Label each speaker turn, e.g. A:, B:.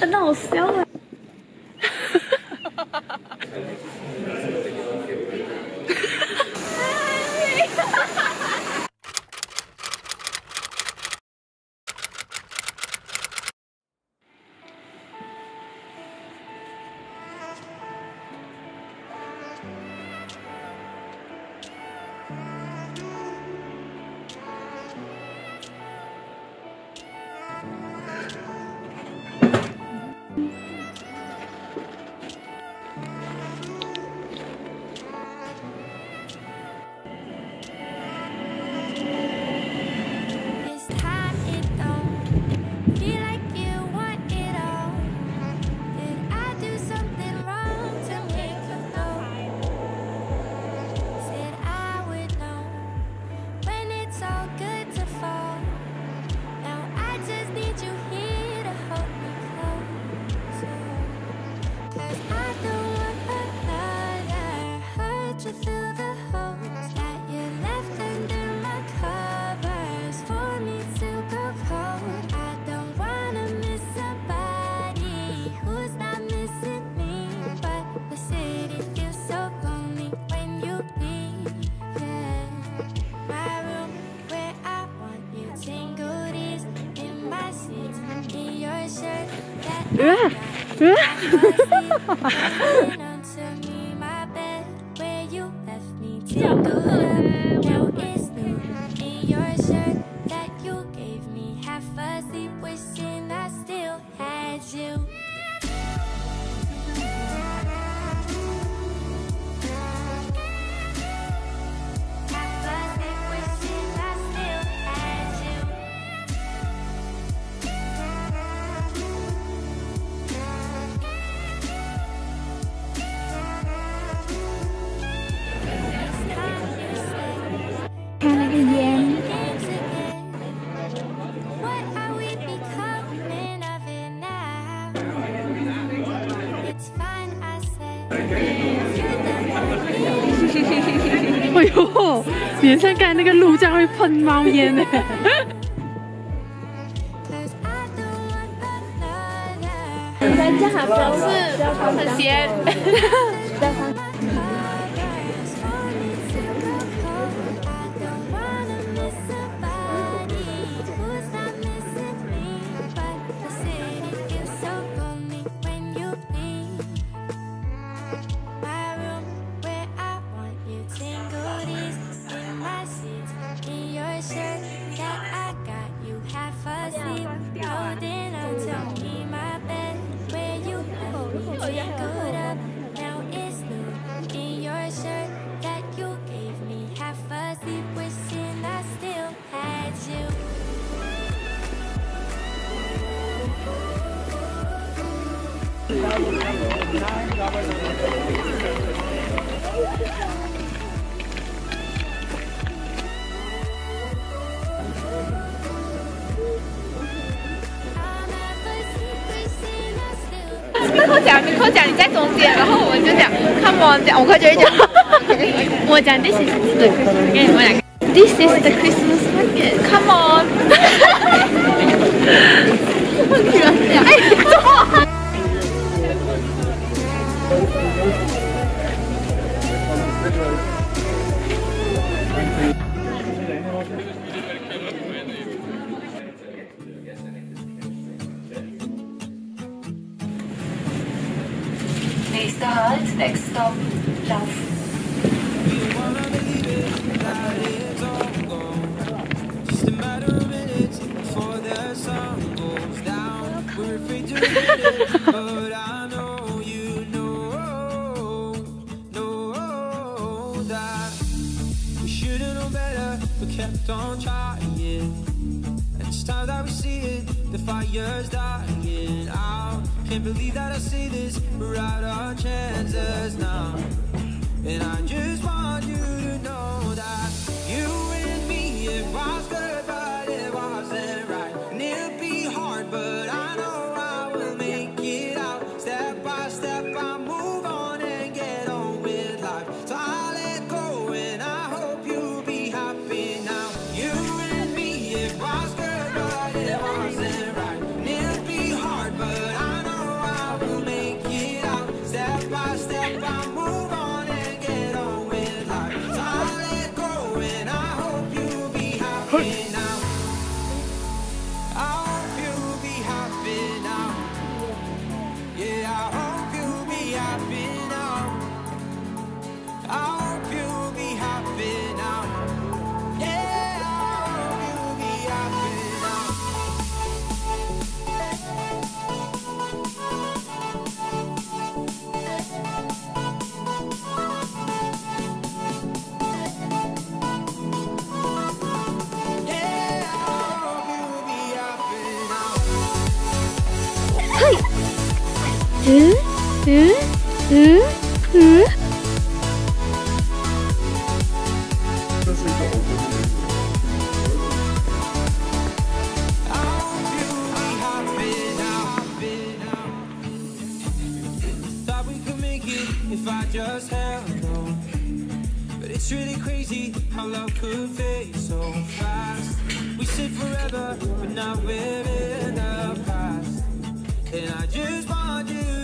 A: 很好笑啊！
B: 으아!
C: What
B: 哎呦脸上盖那个鹿酱会喷猫烟呢。
A: 大家好我是
C: 小凤 half asleep, holding onto me. My bed where you tangled up. Now it's new in your shirt that you gave me half asleep, wishing I still had you.
A: 扣奖，你扣奖，你在中间，然后我们就讲 come on，这样我快就会讲。我讲 this is the Christmas market，我讲 this is the Christmas
D: We're afraid to admit it, but I know you know, know that we should've known better, but kept on trying. It's time that we see it, the fire's dying out. Can't believe that I say this, we're out our chances now. And I just want you to 嘿 could make it if I just held on. But it's really crazy how love could fade so fast. We said forever, but now we're in the past. And I just want you